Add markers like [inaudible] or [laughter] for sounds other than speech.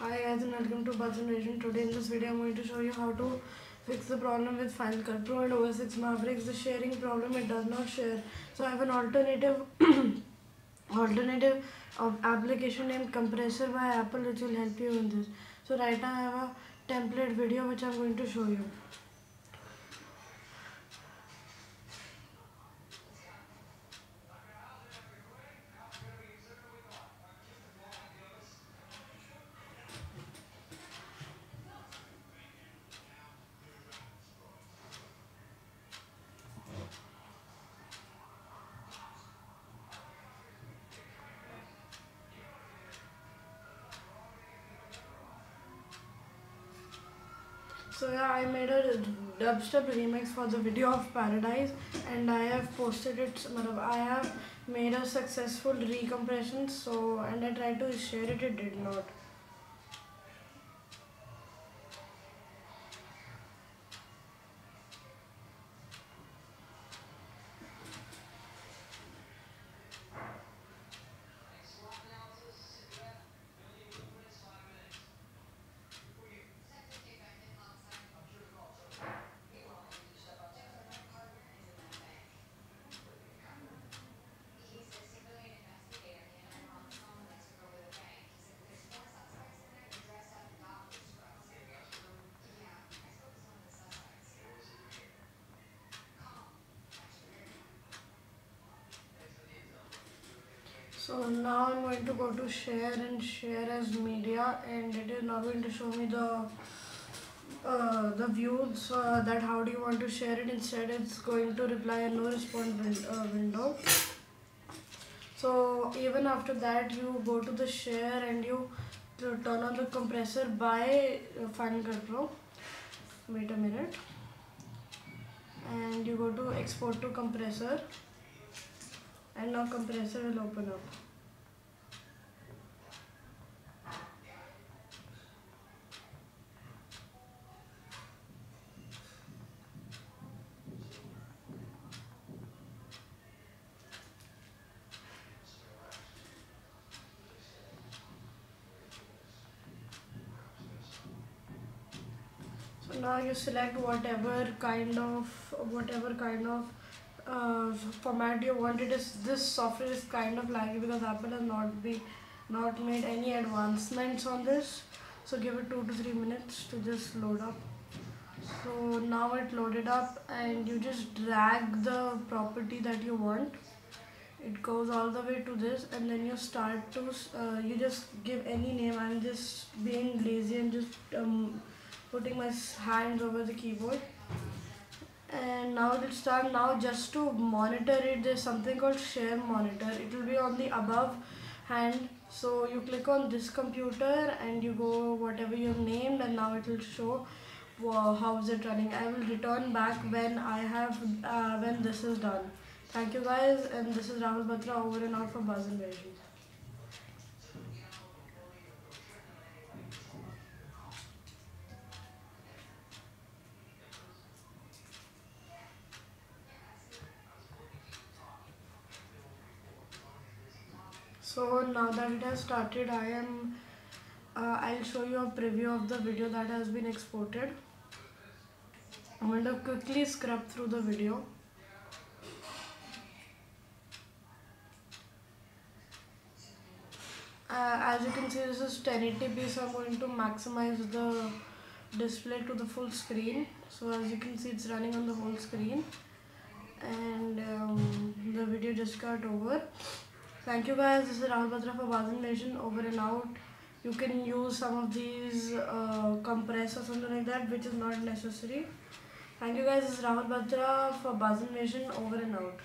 Buzz Invasion. Today in this video I'm going to show you how to fix the problem with Final Cut Pro and OS X Mavericks. The sharing problem it does not share. So I have an alternative [coughs] alternative of application named Compressor by Apple which will help you in this. So right now I have a template video which I'm going to show you. So yeah, I made a dubstep remix for the video of Paradise, and I have posted it. I have made a successful recompression. So and I tried to share it, it did not. So now I'm going to go to share and share as media and it is now going to show me the uh, the views uh, that how do you want to share it? Instead it's going to reply a no response win- uh, window. So even after that you go to the share and you turn on the compressor by uh, Final Cut Pro. Wait a minute. And you go to export to compressor. And now compressor will open up now you select whatever kind of whatever kind of uh, format you want. It is this software is kind of laggy because Apple has not be not made any advancements on this. So give it two to three minutes to just load up. So now it loaded up and you just drag the property that you want. It goes all the way to this and then you start to uh, you just give any name. I'm just being lazy and just um, putting my hands over the keyboard. And now it will start now just to monitor it there's something called share monitor. It will be on the above hand. So you click on this computer and you go whatever you've named and now it will show wow, how is it running. I will return back when i have uh, when this is done. Thank you guys and this is rahul batra over and out for buzz invasion So now that it has started, I am. Uh, I'll show you a preview of the video that has been exported. I'm going to quickly scrub through the video. Uh, as you can see, this is 1080p, so I'm going to maximize the display to the full screen. So as you can see, it's running on the whole screen, and um, the video just got over. Thank you guys. This is Rahul Batra for Buzz Invasion. Over and out. You can use some of these uh, compress or something like that, which is not necessary. Thank you guys. This is Rahul Batra for Buzz Invasion. Over and out.